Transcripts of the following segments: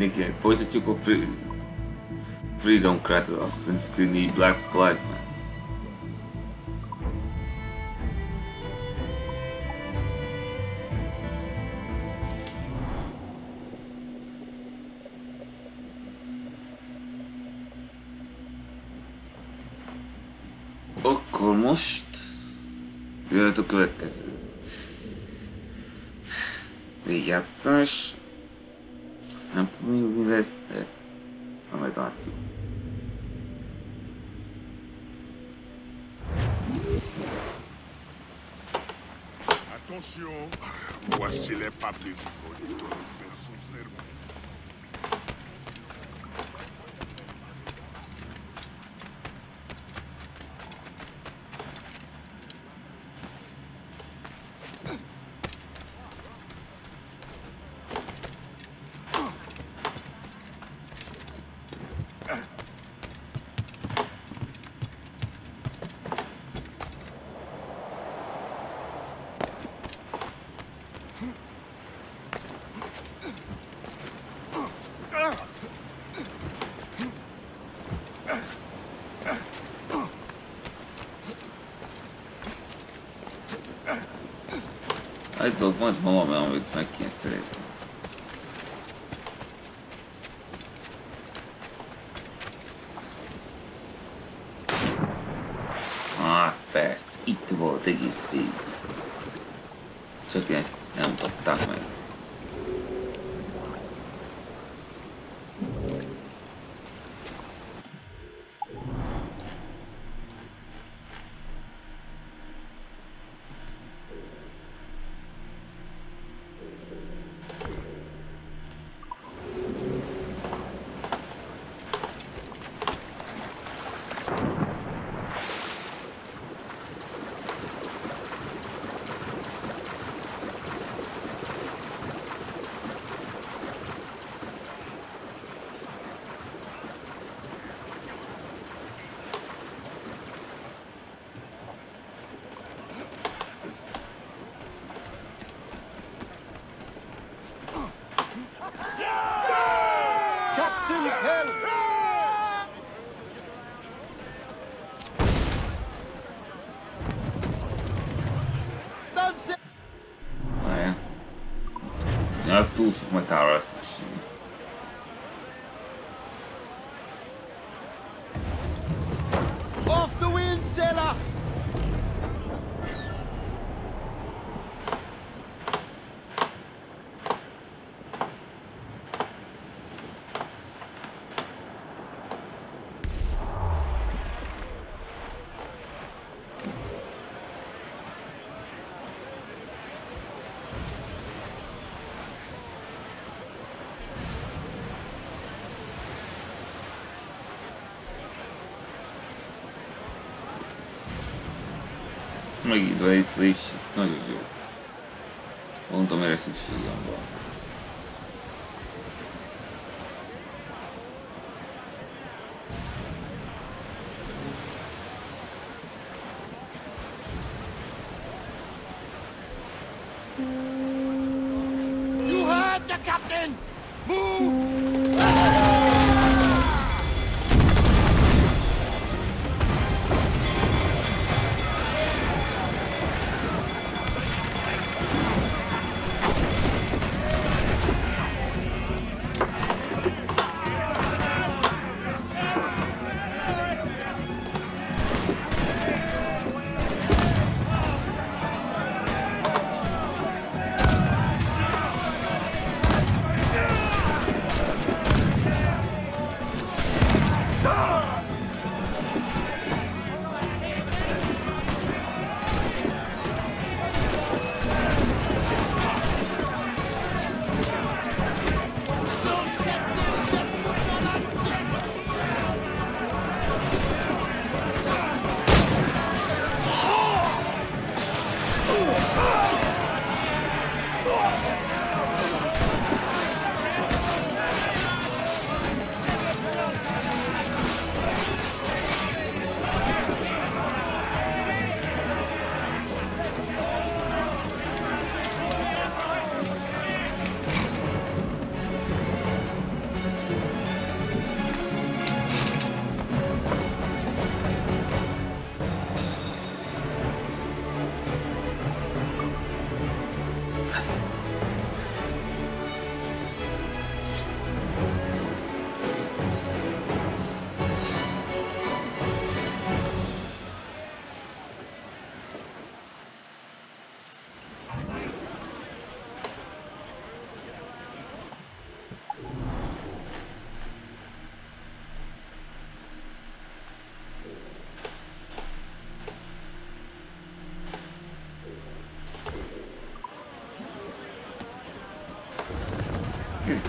Nick Foyt Chico Free Freedom Crater Assassin's Creed Black Flag man. Muito quanto, vamos, vamos tu matar as Oczywiście. No i jo. On to miał jest już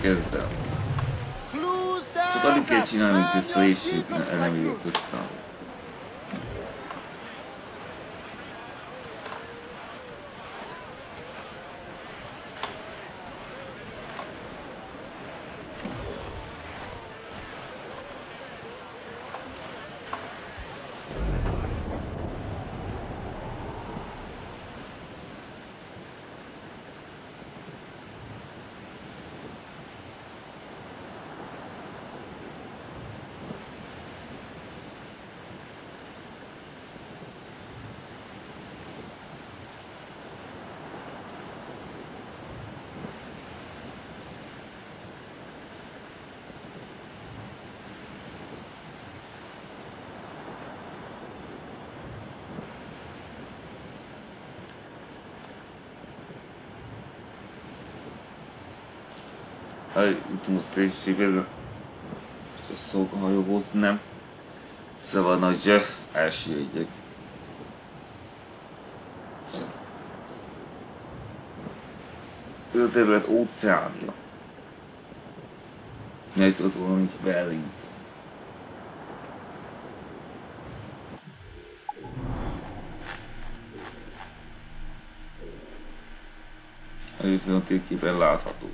ezzel. Csak addig kell csinálnunk vissza, és nem elemi futszal. はい、いつも失礼してくれる。ちょっとそうか、予防すんね。サバのいちゃ、あしいで。Ő terület óceánia. Egy ott valamik Berlin. Ez viszont térképen látható.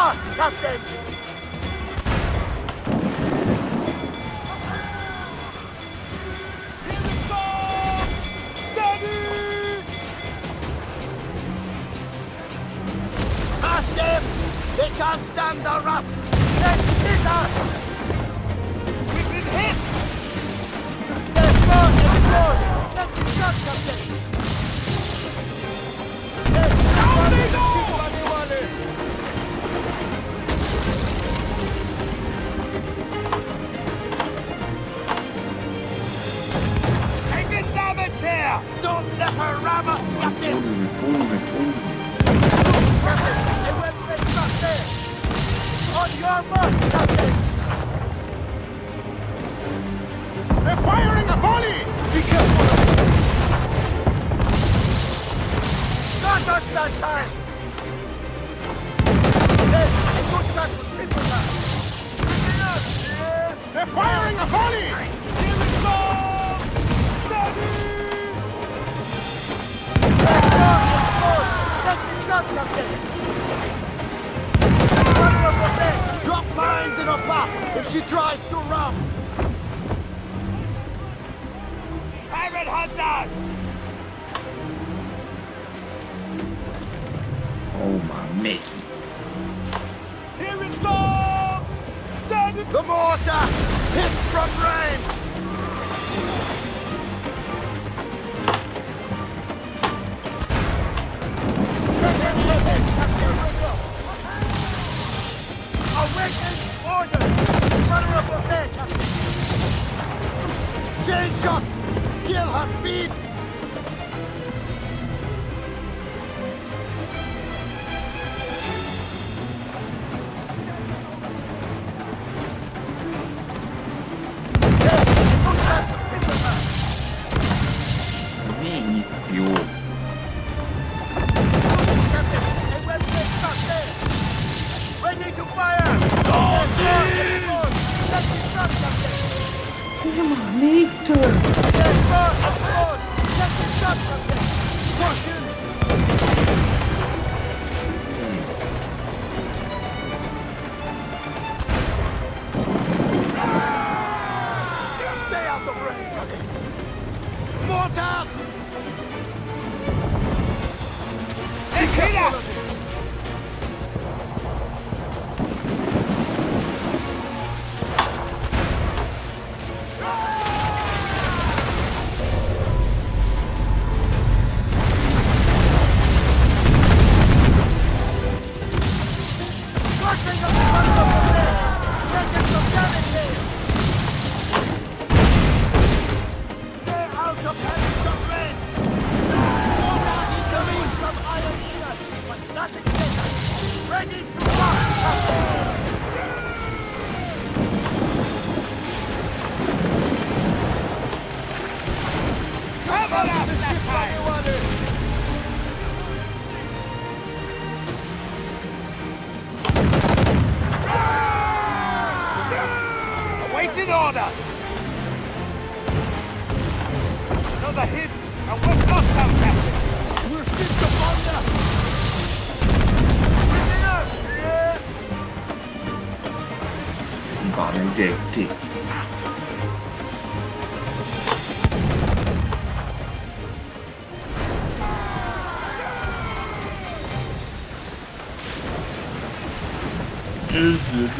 To bust,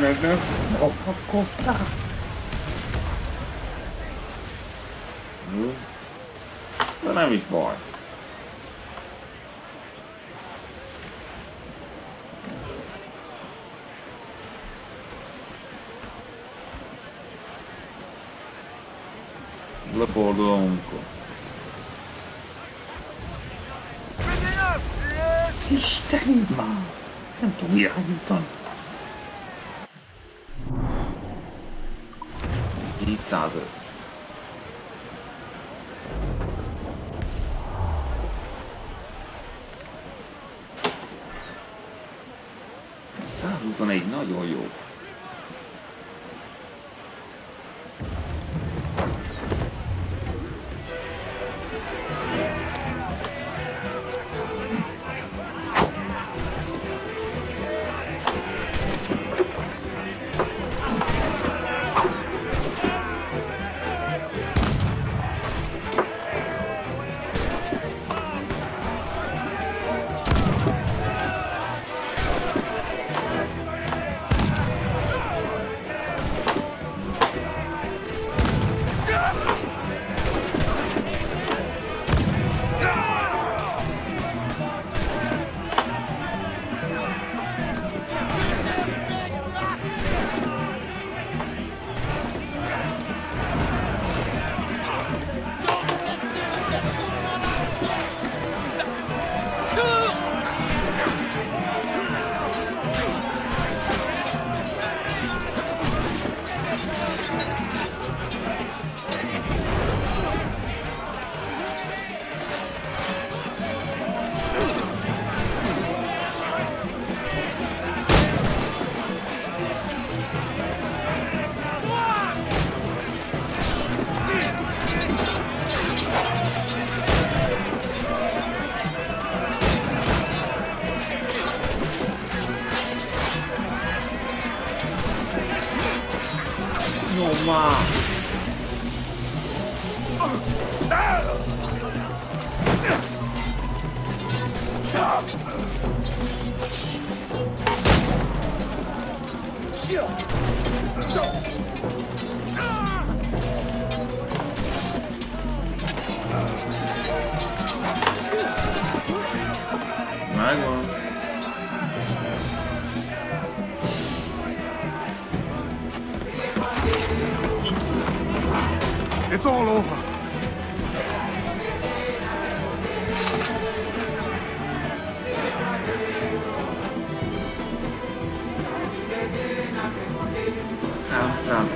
Megnő. Oh, akkor. De nem is baj. Lepordul a munka. Isten, így már! Nem tudom irányítani. 105. Százhuszonegy, nagyon jó. 妈！啊！啊！来吗？It's all over. Sam, Sam.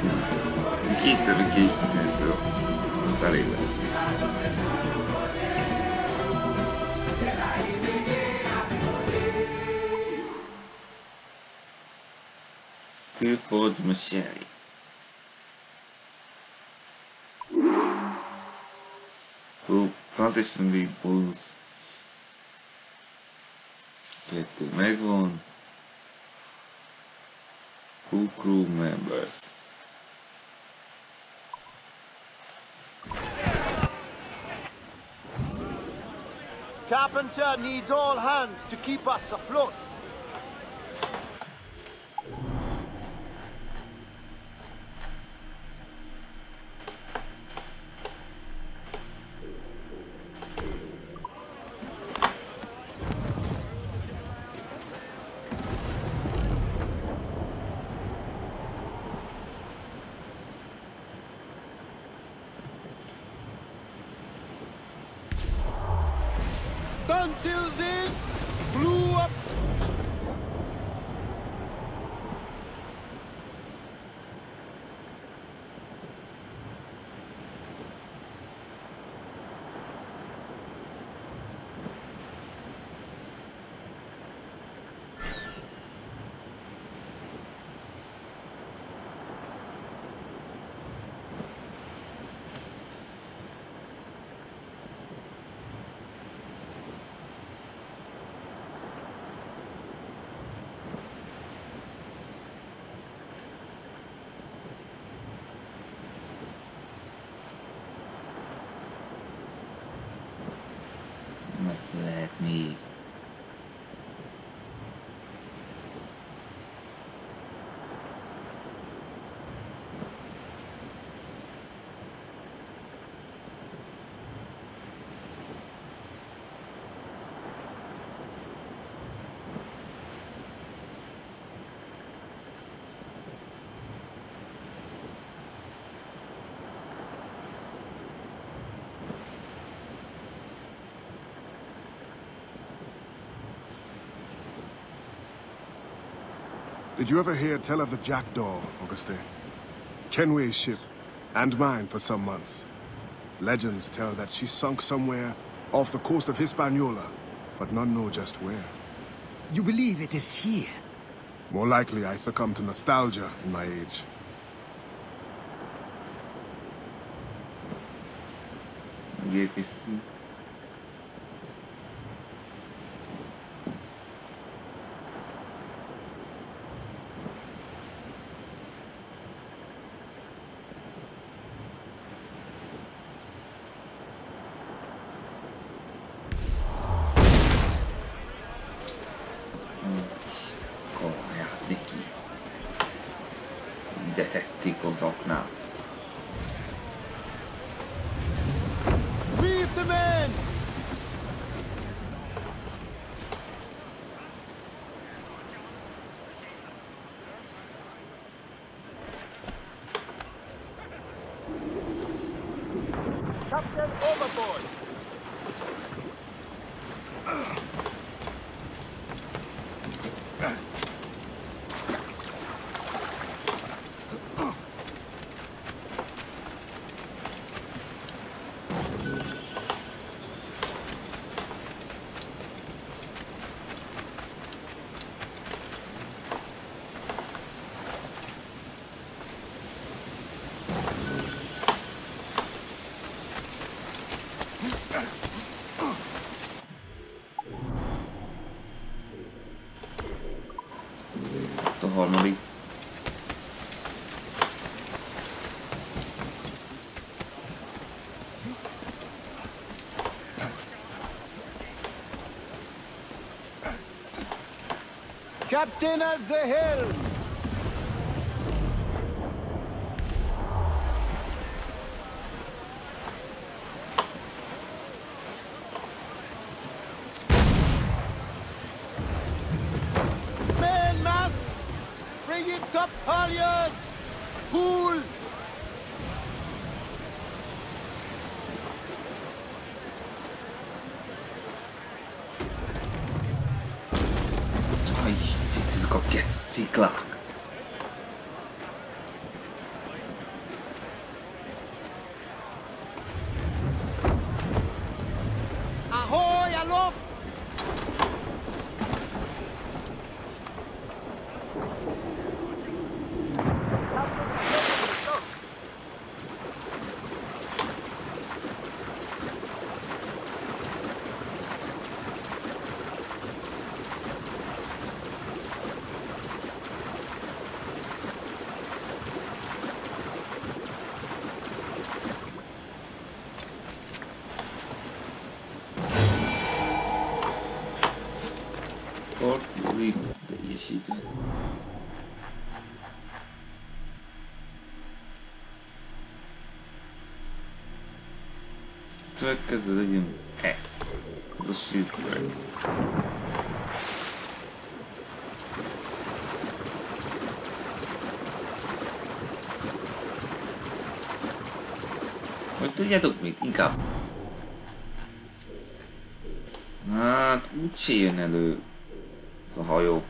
Nikita, Nikita, so. Sorry, yes. Still for. League Bulls. Kettő megvan. Who crew members? Carpenter needs all hands to keep us afloat. Stunsails in, blew up. Messze lehet még. Did you ever hear tell of the Jackdaw, Auguste? Kenway's ship, and mine for some months. Legends tell that she sunk somewhere off the coast of Hispaniola, but none know just where. You believe it is here? More likely I succumb to nostalgia in my age. Megérkeztünk. Korját Captain has the helm! Következő ez. Ez a sűrűvel. Vagy tudjátok mit? Inkább. Hát úgyse jön elő ez a hajó.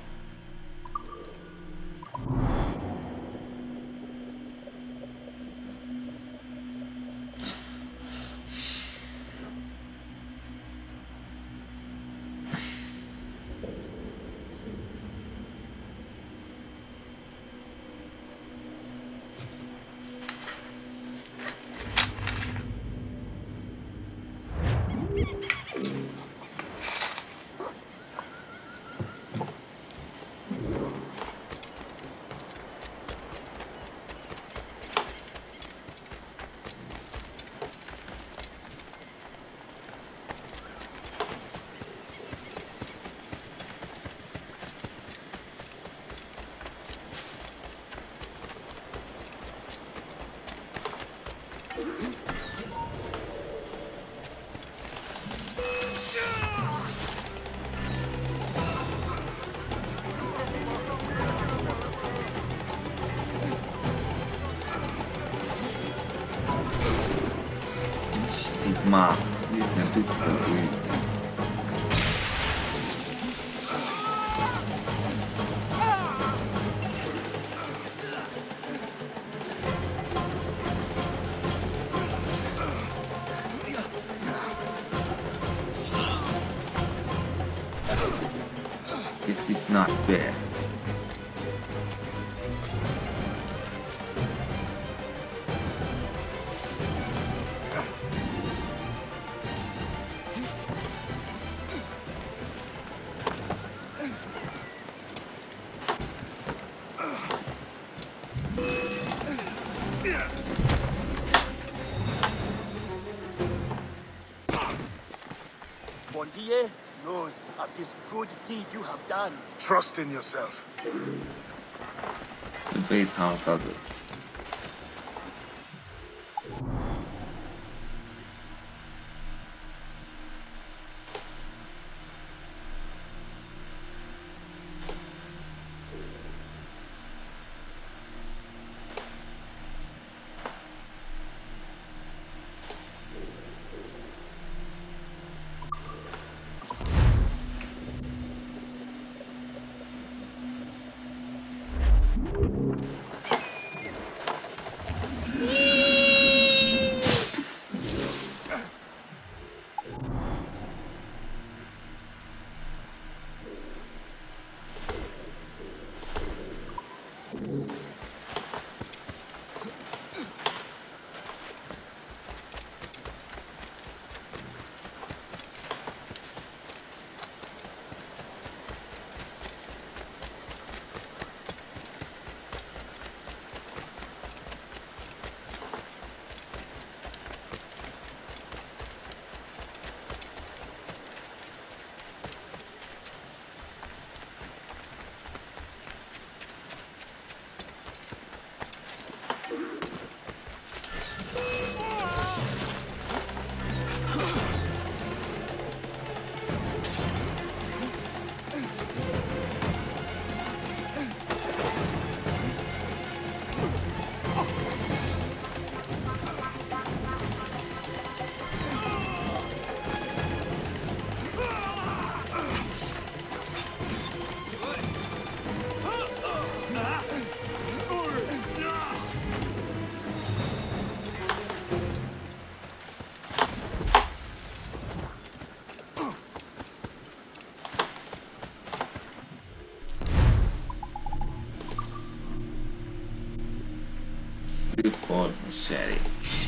Bondye knows of this good deed you have done. Trust in yourself. The great house of do Cosmos Série.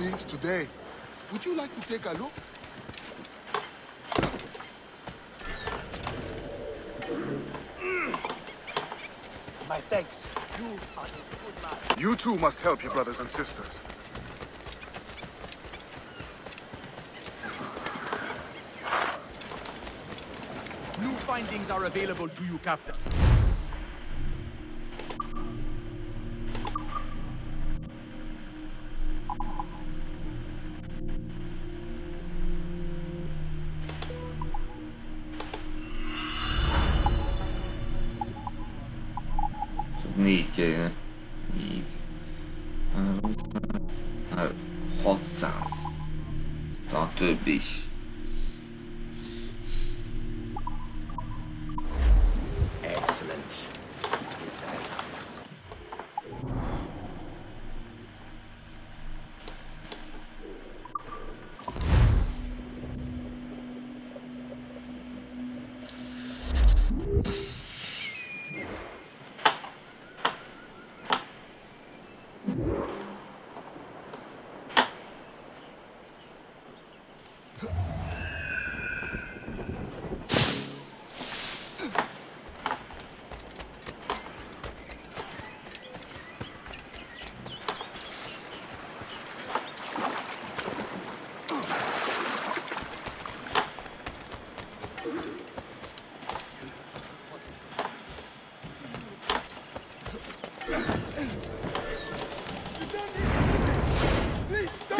Things today. Would you like to take a look? My thanks. You are a good man. You too must help your brothers and sisters. New findings are available to you, Captain.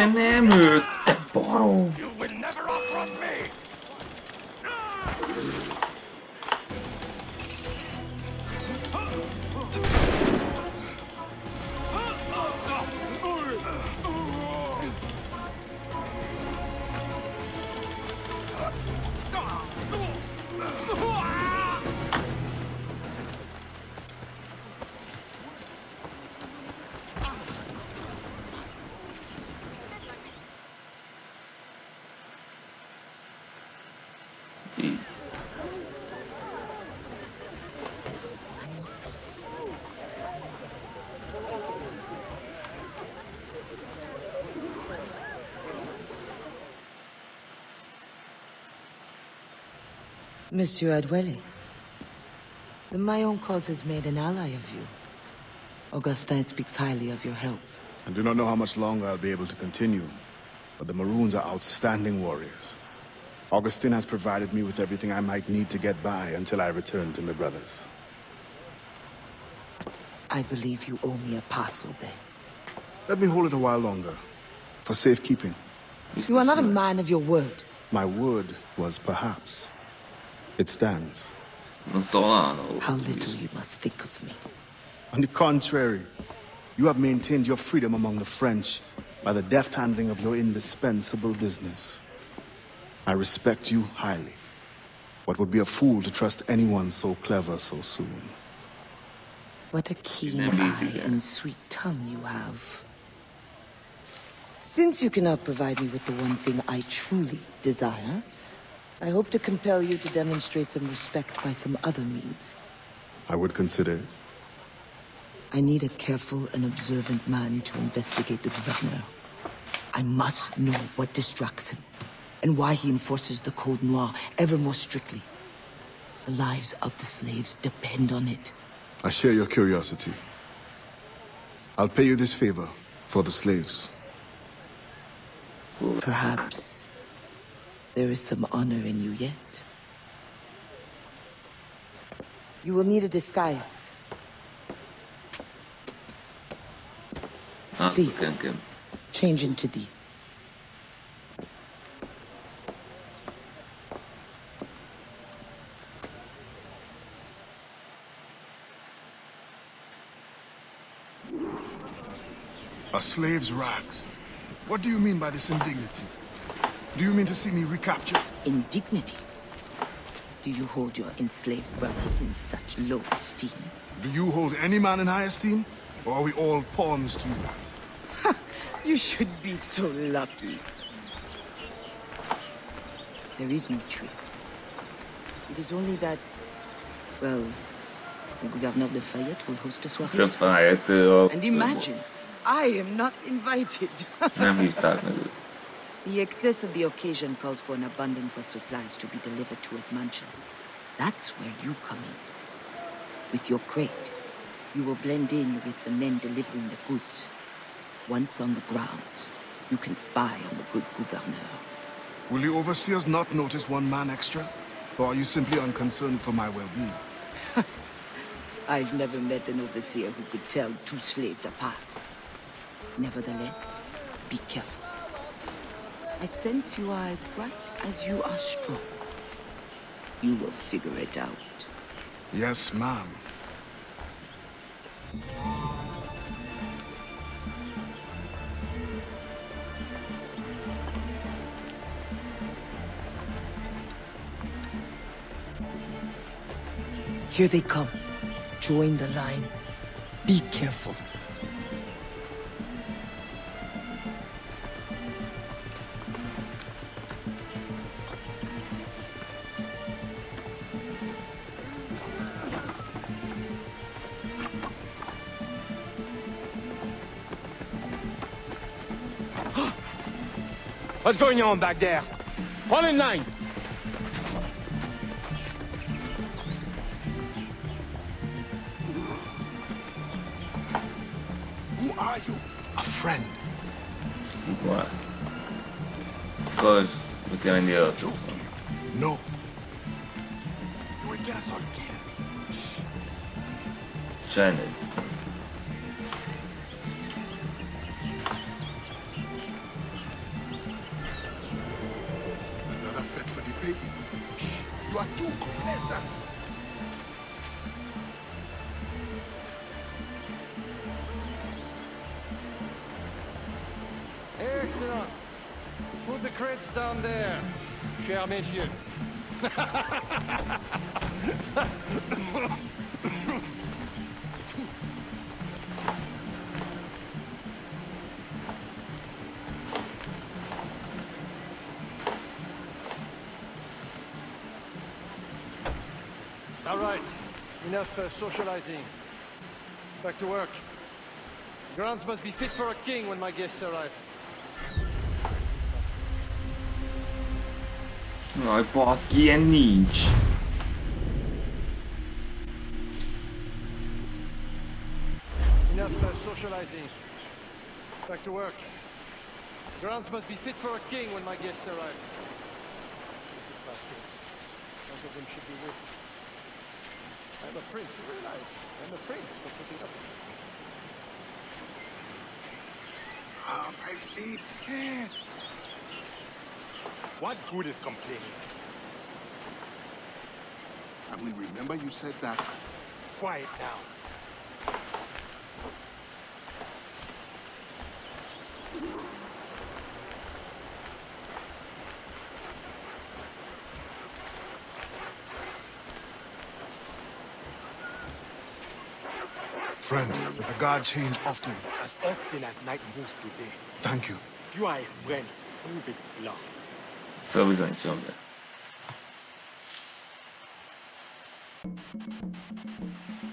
ってねムー Monsieur Adéwalé, the Maroon cause has made an ally of you. Augustin speaks highly of your help. I do not know how much longer I'll be able to continue, but the Maroons are outstanding warriors. Augustin has provided me with everything I might need to get by until I return to my brothers. I believe you owe me a parcel then. Let me hold it a while longer, for safekeeping. You are not a man of your word. My word was perhaps. It stands. No talán ahol How little you must think of me. On the contrary, you have maintained your freedom among the French by the deft handling of your indispensable business. I respect you highly, but would be a fool to trust anyone so clever so soon. What a keen eye and sweet tongue you have. Since you cannot provide me with the one thing I truly desire, I hope to compel you to demonstrate some respect by some other means. I would consider it. I need a careful and observant man to investigate the governor. I must know what distracts him, and why he enforces the Code Noir ever more strictly. The lives of the slaves depend on it. I share your curiosity. I'll pay you this favor for the slaves. Perhaps there is some honor in you yet. You will need a disguise. Látszok Please. engem. Change into these. A slave's rags. What do you mean by this indignity? Do you mean to see me recaptured? Indignity. Do you hold your enslaved brothers in such low esteem? Do you hold any man in high esteem? Or are we all pawns to you? You should be so lucky. There is no tree. It is only that, well, the Gouverneur de Fayet will host a soirée. Több fájt uh, And imagine, I am not invited. Nem hívták meg őt. The excess of the occasion calls for an abundance of supplies to be delivered to his mansion. That's where you come in. With your crate, you will blend in with the men delivering the goods. Once on the grounds, you can spy on the good Gouverneur. Will the overseers not notice one man extra? Or are you simply unconcerned for my well-being? I've never met an overseer who could tell two slaves apart. Nevertheless, be careful. I sense you are as bright as you are strong. You will figure it out. Yes, ma'am. Here they come. Join the line. Be careful. What's going on back there? Fall in line! Who are you? A friend. Igual. Because we can vendido. Joke to you? No. You will get us all killed. Channel. Enough uh, socializing. Back to work. Grounds must be fit for a king when my guests arrive. Aj, baszki, ilyen nincs. Enough uh, socializing. Back to work. Grounds must be fit for a king when my guests arrive. Lazy bastards. None of them should be whipped. I'm a prince, you realize? I'm a prince for putting up with it. Ah, my feet hurt. What good is complaining? And we remember you said that. Quiet now. Friend, does the guard change often? As often as night moves today. Thank you. If you are a friend, move it along. Szóval bizonyítom be. No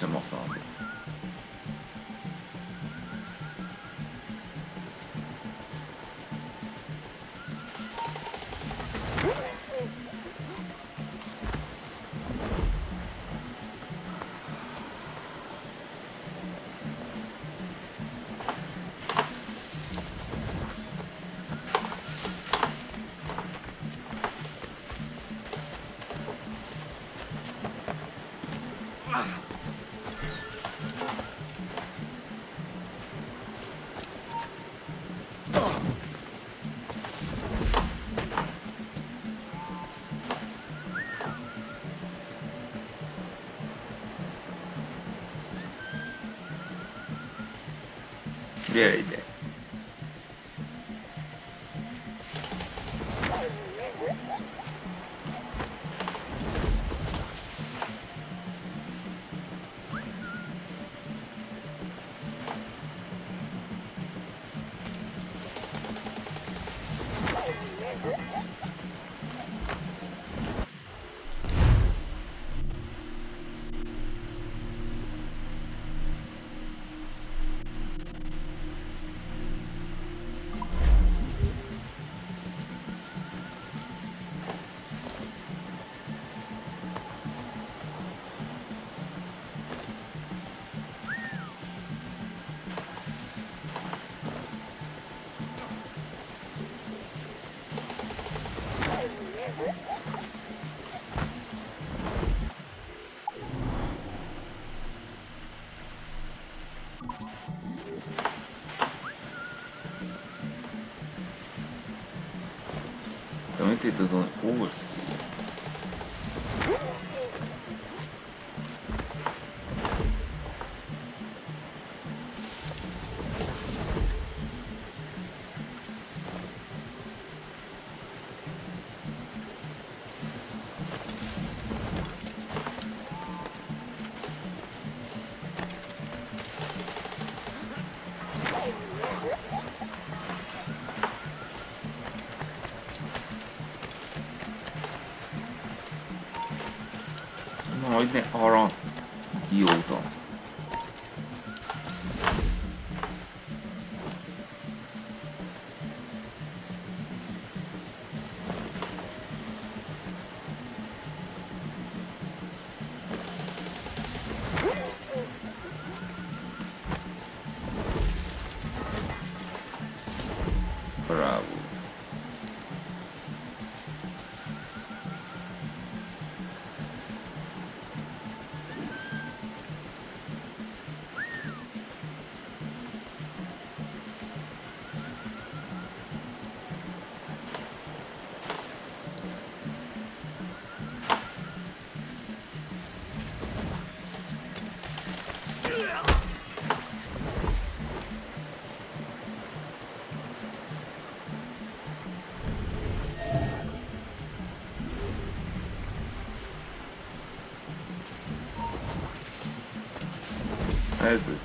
bombot sem használtuk. gyere Yeah, steht da so ein Obst. Majd ne arra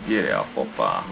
apierea popa.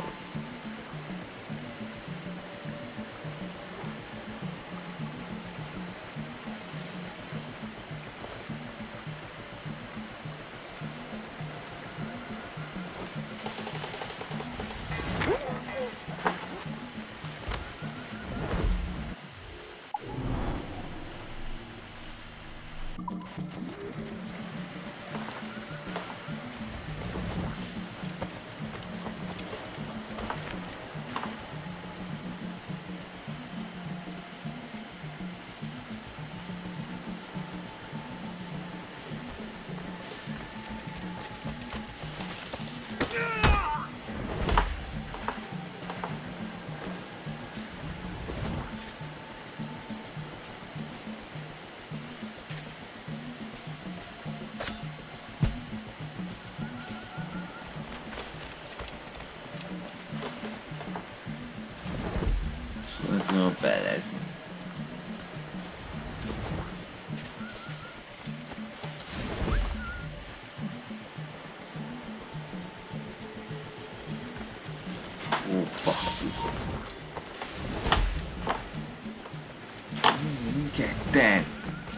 Ketten.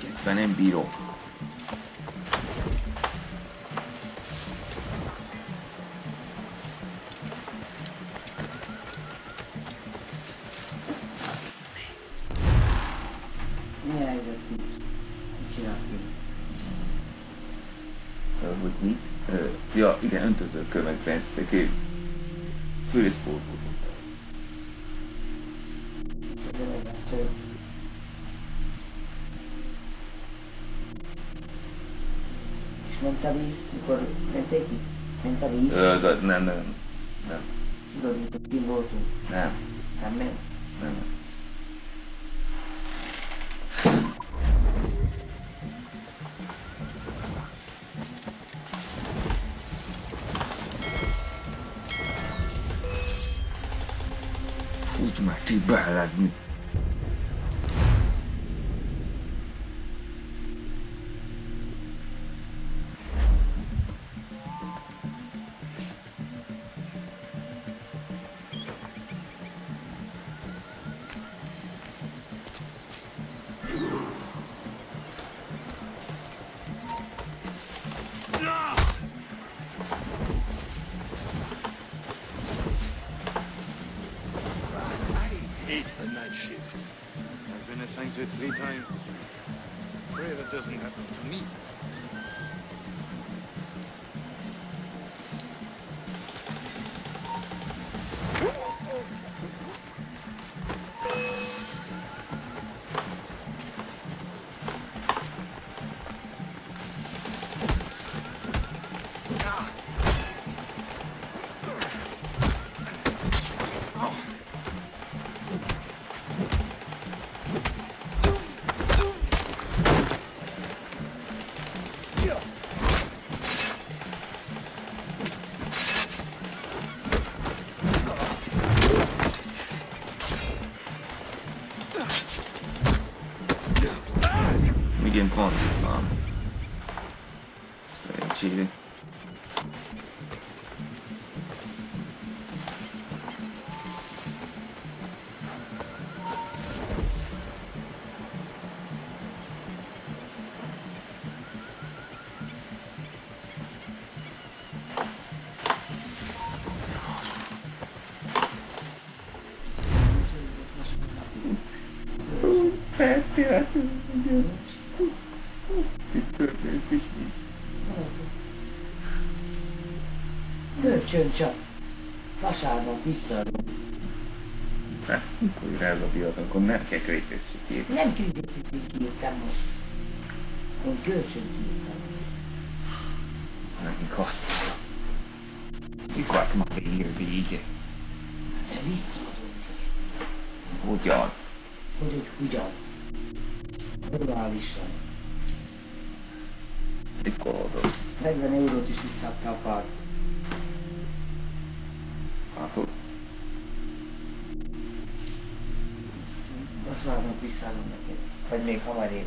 Kettve nem bírok. Mi a helyzet itt? Mit csinálsz ki? Hogy mit? Ja, igen, öntöző kömegben. Szeké. Főszpórból. Gyere, víz, mikor menték ki? Ment a víz? Ö, de nem, nem, nem, Tudod, mikor kim voltunk? nem, Nem ment? nem. Tribálázni. hate Igen, pont viszont. Szerencsére. Kölcsön visszaadom. Na, mikor rá ez a pillanat, amikor nem kell kreditőcsit írni? Nem kreditőcsit írtam most. Én kölcsönt írtam. Na, mikor azt Mikor azt hogy írd így? De visszaadom Hogyan? Hogy, hogy ugyan. Morálisan. Mikor adod? 40 eurót is visszaadta a part. बीस साल होने के पढ़ लिखा हमारे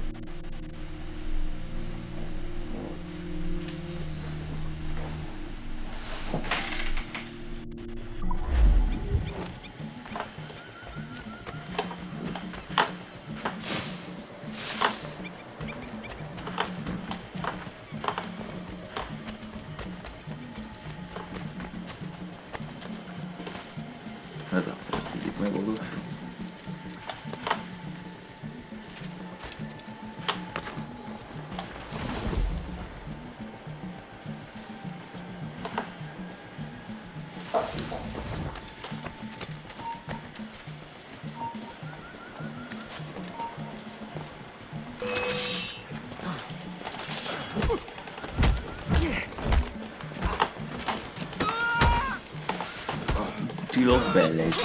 Seal of Balance.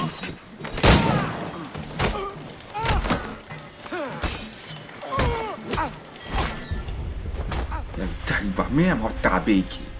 Zdaj, mam, o tabiki.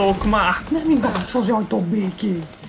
imádok már! Nem imádsz az ajtó békét!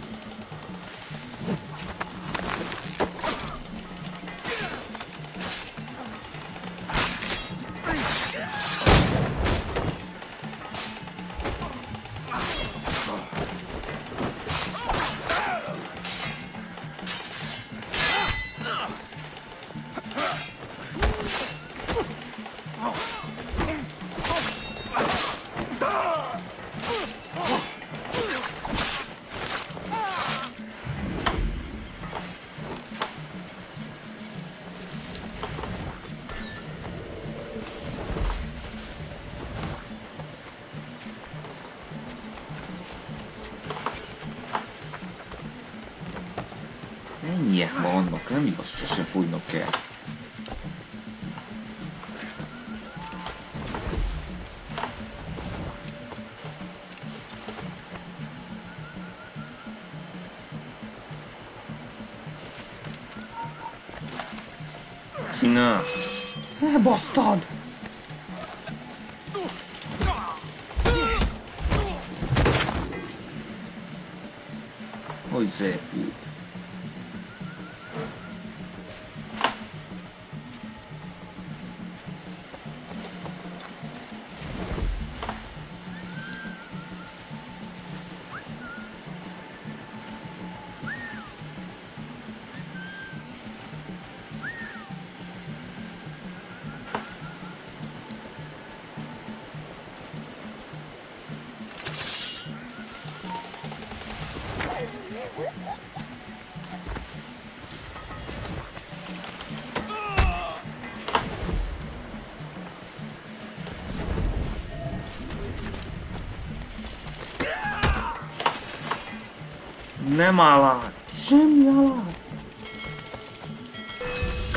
stad. nem áll át. Semmi áll át.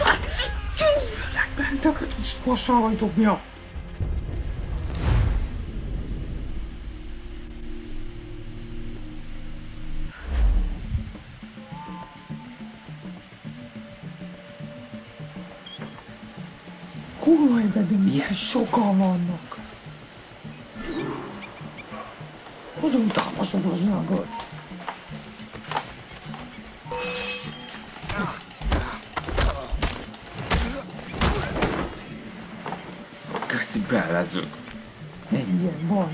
Látszik, gyűlölek bentek, és bassá vagytok miatt. Kurva sokan vannak! Azon támaszodoznak ott! bellezzük. Menjen, van.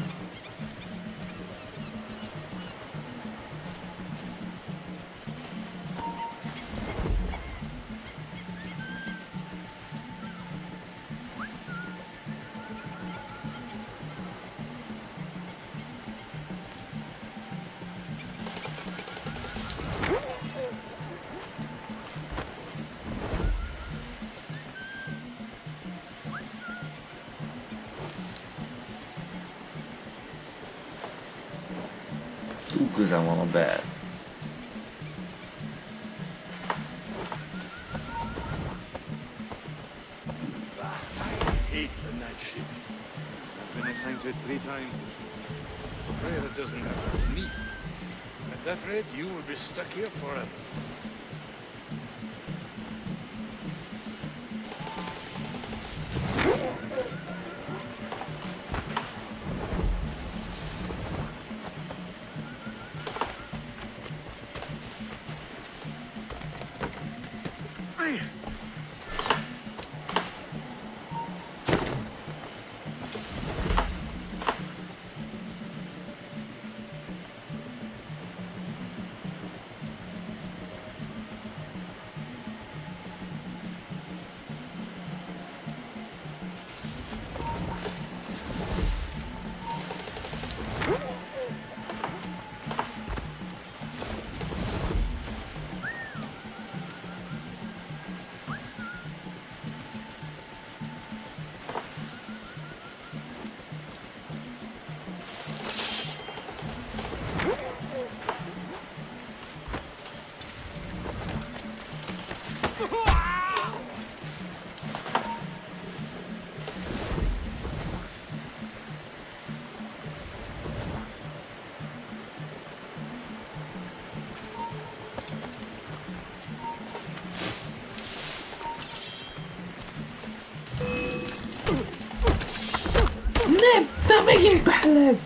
Ne, de megint belez!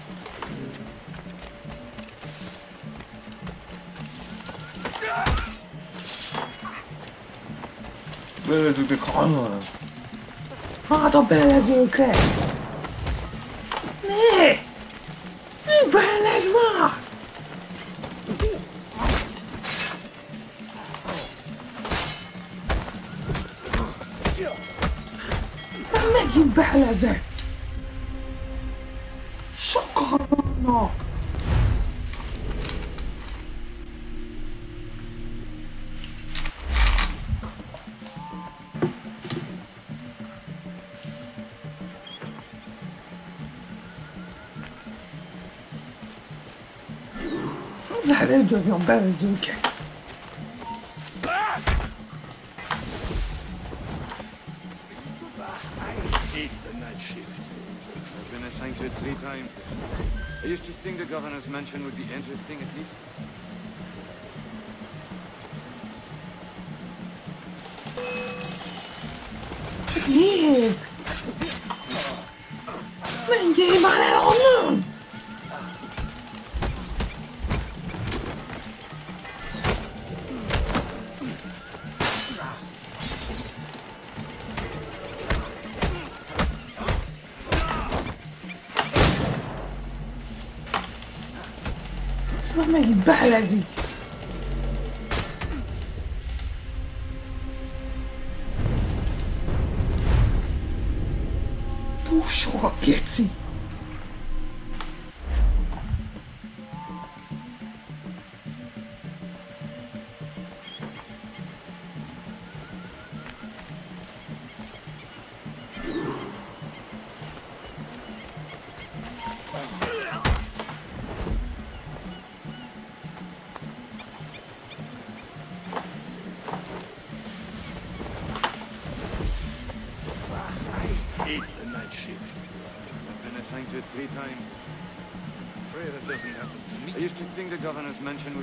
Beleződik hamar! Hát a belezőkre! Ne! Belezőket. hate the. I've. I used to think the governor's mansion would be interesting at least. És már megint belezik. Túl sok a geci. The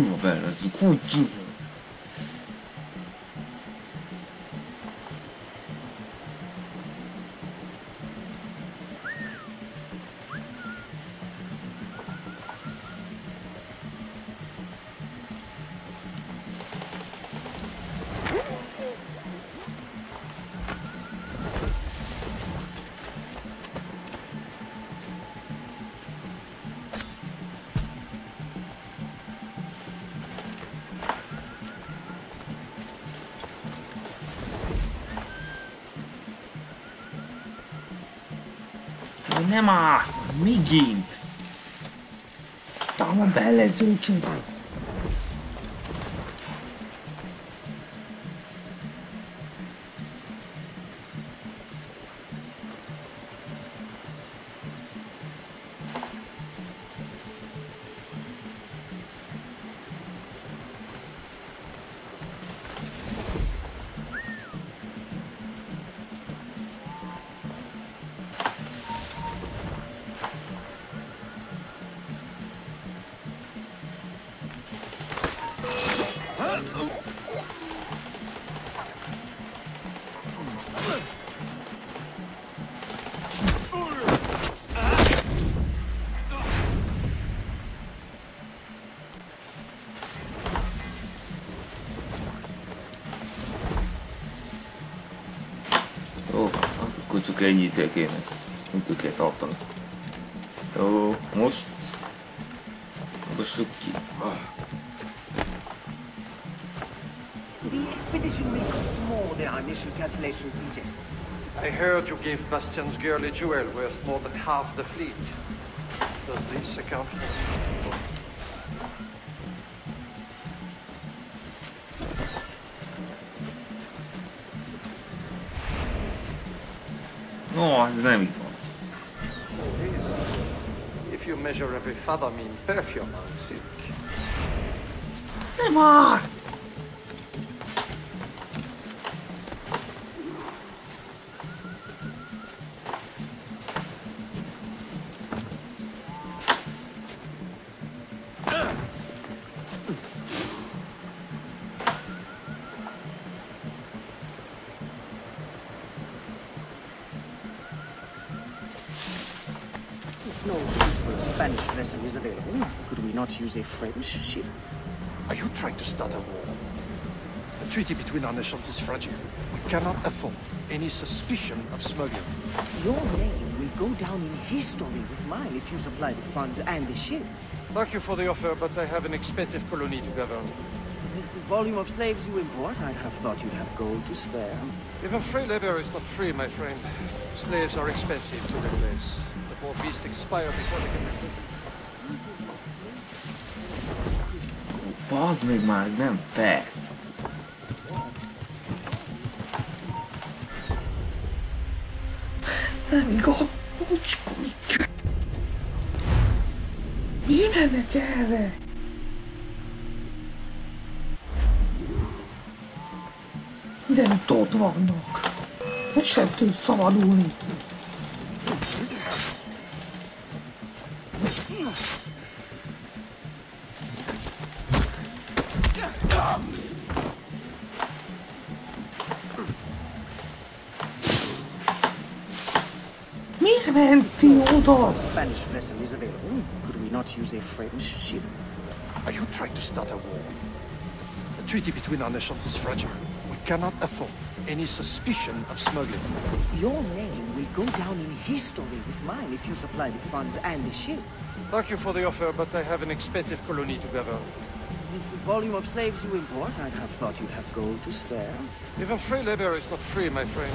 Ouais, 毙 ne var? tá uma belezim için. Joo, kutsukee niitä tekemään. Nyt tekee tahtona. Joo, must. Onko sukki? Ah. Expedition may cost more than our initial calculations suggested. I heard you gave Bastienne's girl a jewel worth more than half the fleet. Does this account for No, ez nem igaz. If you measure every fathom in perfume and silk. Nem use a French ship? Are you trying to start a war? The treaty between our nations is fragile. We cannot afford any suspicion of smuggling. Your name will go down in history with mine if you supply the funds and the ship. Thank you for the offer, but I have an expensive colony to govern. With the volume of slaves you import, I'd have thought you'd have gold to spare. Even free labor is not free, my friend. Slaves are expensive to replace. The poor beasts expire before they can be Bazd meg már, ez nem fair. Ez nem igaz. Úgy kutyát. Mi mennek erre? Mindenütt ott vannak. Hogy sem tud szabadulni. Spanish vessel is available. Could we not use a French ship? Are you trying to start a war? The treaty between our nations is fragile. We cannot afford any suspicion of smuggling. Your name will go down in history with mine if you supply the funds and the ship. Thank you for the offer, but I have an expensive colony to govern. With the volume of slaves you import, I'd have thought you'd have gold to spare. Even free labor is not free, my friend.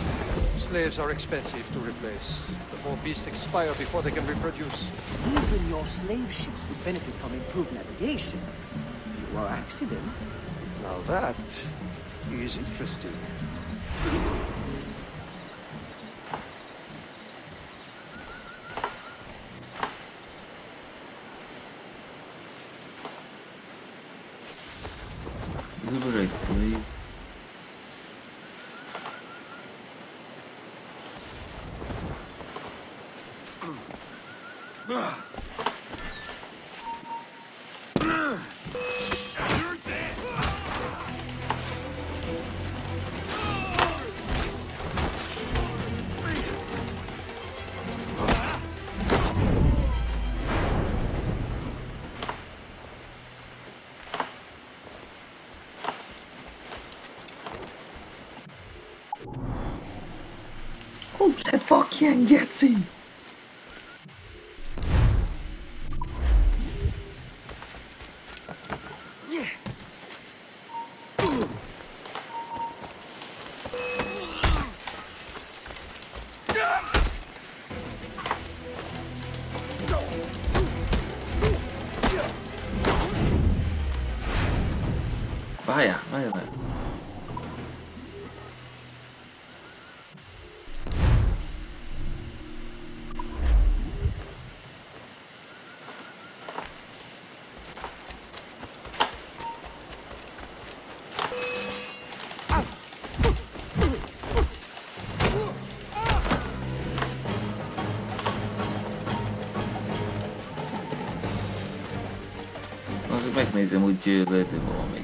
Slaves are expensive to replace. Poor beasts expire before they can reproduce. Even your slave ships would benefit from improved navigation. Fewer accidents. Now that is interesting. can get in. my zamójcie, ale to mam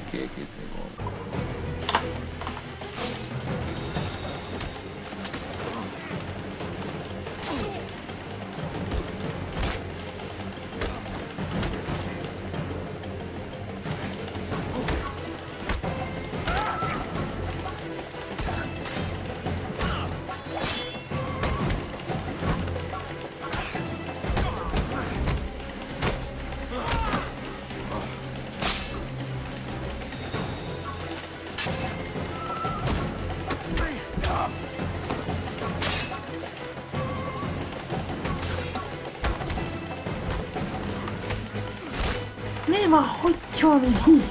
hogyan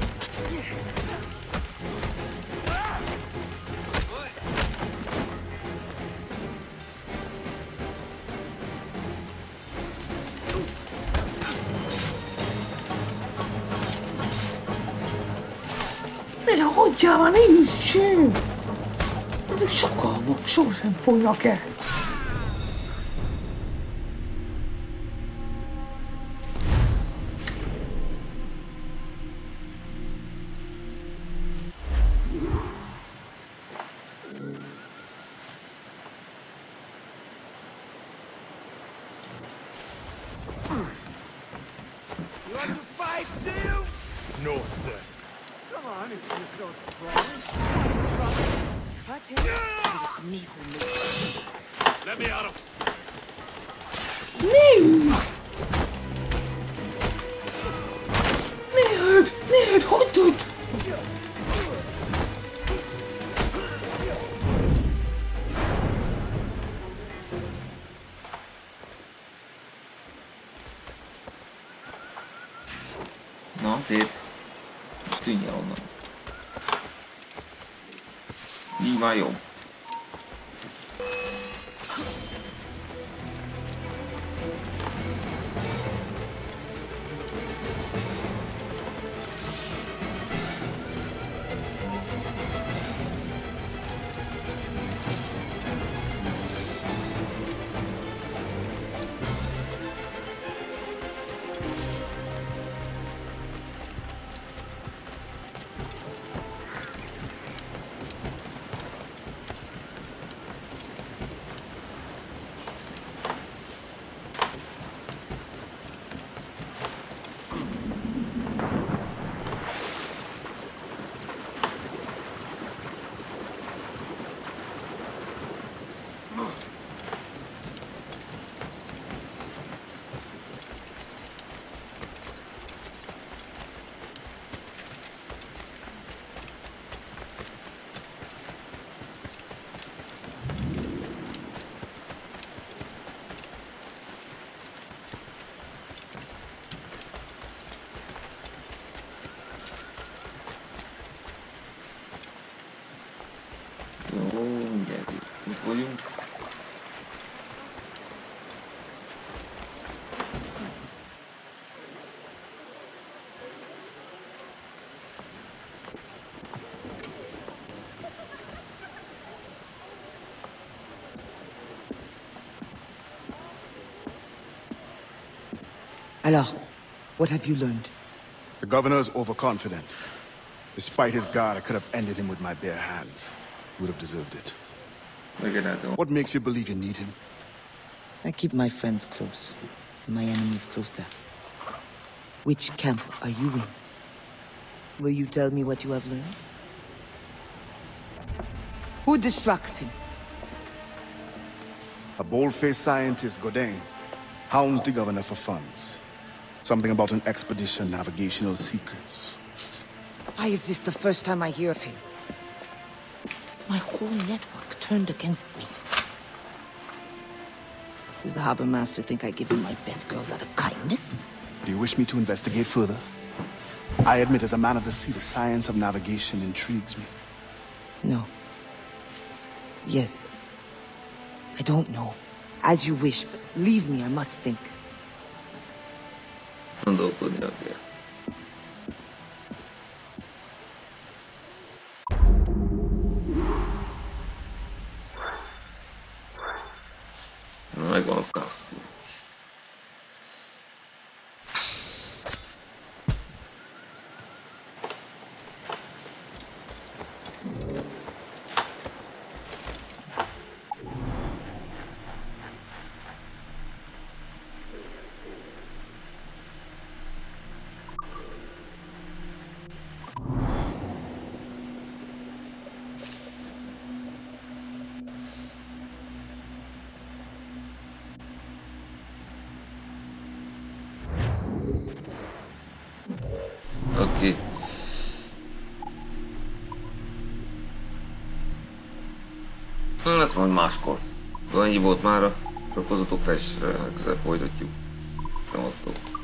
De hogyan van nincs? Ezek sokalmak sosem fognak el. Me. Let me out of Nee! Alors, what have you learned? The governor's overconfident. Despite his guard, I could have ended him with my bare hands. He would have deserved it. Megadáltam. What makes you believe you need him? I keep my friends close, and my enemies closer. Which camp are you in? Will you tell me what you have learned? Who distracts him? A bold-faced scientist, Godin, hounds the governor for funds. Something about an expedition, navigational secrets. Why is this the first time I hear of him? Is my whole network turned against me? Does the harbor master think I give him my best girls out of kindness? Do you wish me to investigate further? I admit, as a man of the sea, the science of navigation intrigues me. No. Yes. I don't know. As you wish, but leave me, I must think. 今度送るだけ majd máskor. Annyi volt már a Rakozatok felsre, legközelebb folytatjuk. Szevasztok.